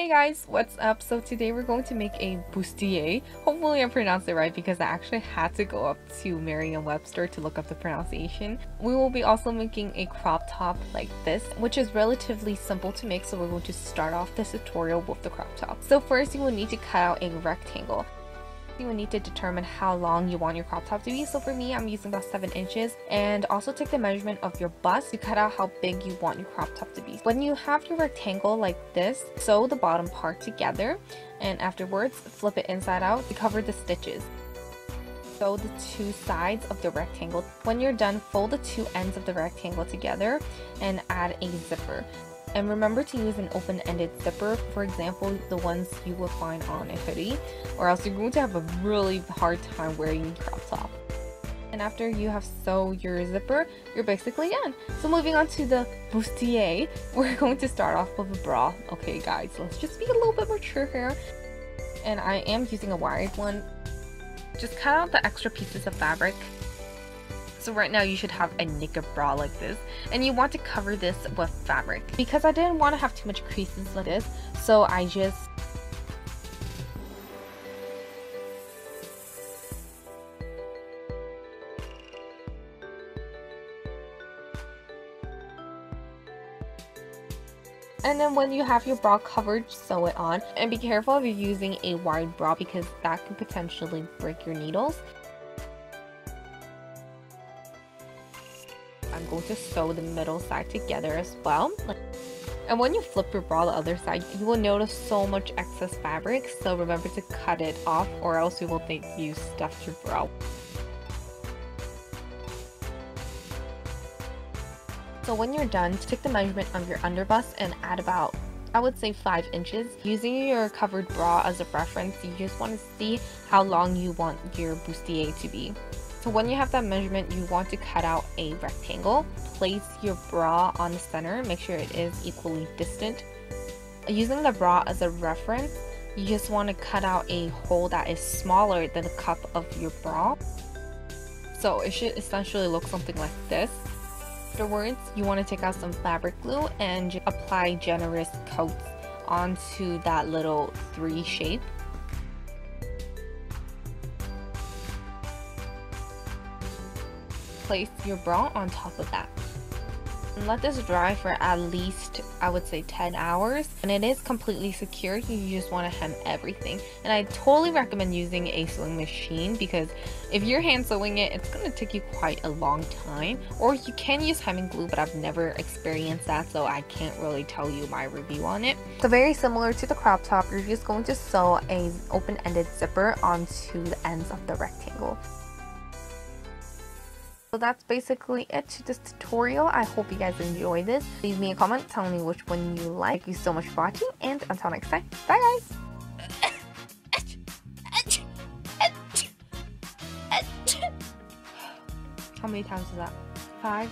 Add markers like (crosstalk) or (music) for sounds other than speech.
Hey guys, what's up? So today we're going to make a bustier. Hopefully I pronounced it right because I actually had to go up to Merriam-Webster to look up the pronunciation. We will be also making a crop top like this, which is relatively simple to make so we're going to start off this tutorial with the crop top. So first you will need to cut out a rectangle you will need to determine how long you want your crop top to be. So for me, I'm using about 7 inches. And also take the measurement of your bust to cut out how big you want your crop top to be. When you have your rectangle like this, sew the bottom part together. And afterwards, flip it inside out to cover the stitches. Sew the two sides of the rectangle. When you're done, fold the two ends of the rectangle together and add a zipper. And remember to use an open-ended zipper, for example, the ones you will find on a hoodie, or else you're going to have a really hard time wearing a crop top. And after you have sewed your zipper, you're basically done. So moving on to the bustier, (laughs) we're going to start off with a bra. Okay guys, let's just be a little bit mature here. And I am using a wired one. Just cut out the extra pieces of fabric so right now you should have a naked bra like this and you want to cover this with fabric. Because I didn't want to have too much creases like this so I just And then when you have your bra covered, sew it on. And be careful if you're using a wide bra because that could potentially break your needles. I'm going to sew the middle side together as well. And when you flip your bra the other side, you will notice so much excess fabric, so remember to cut it off or else you will think you stuffed your bra. So when you're done, take the measurement of your underbust and add about I would say 5 inches. Using your covered bra as a reference, you just want to see how long you want your bustier to be. So when you have that measurement, you want to cut out a rectangle. Place your bra on the center, make sure it is equally distant. Using the bra as a reference, you just want to cut out a hole that is smaller than the cup of your bra. So it should essentially look something like this. Afterwards, you want to take out some fabric glue and apply generous coats onto that little three shape. Place your bra on top of that. And let this dry for at least, I would say 10 hours. And it is completely secure, you just want to hem everything. And I totally recommend using a sewing machine because if you're hand sewing it, it's going to take you quite a long time. Or you can use hemming glue, but I've never experienced that, so I can't really tell you my review on it. So very similar to the crop top, you're just going to sew a open-ended zipper onto the ends of the rectangle. So that's basically it to this tutorial. I hope you guys enjoy this. Leave me a comment telling me which one you like. Thank you so much for watching and until next time, bye guys! How many times is that? Five?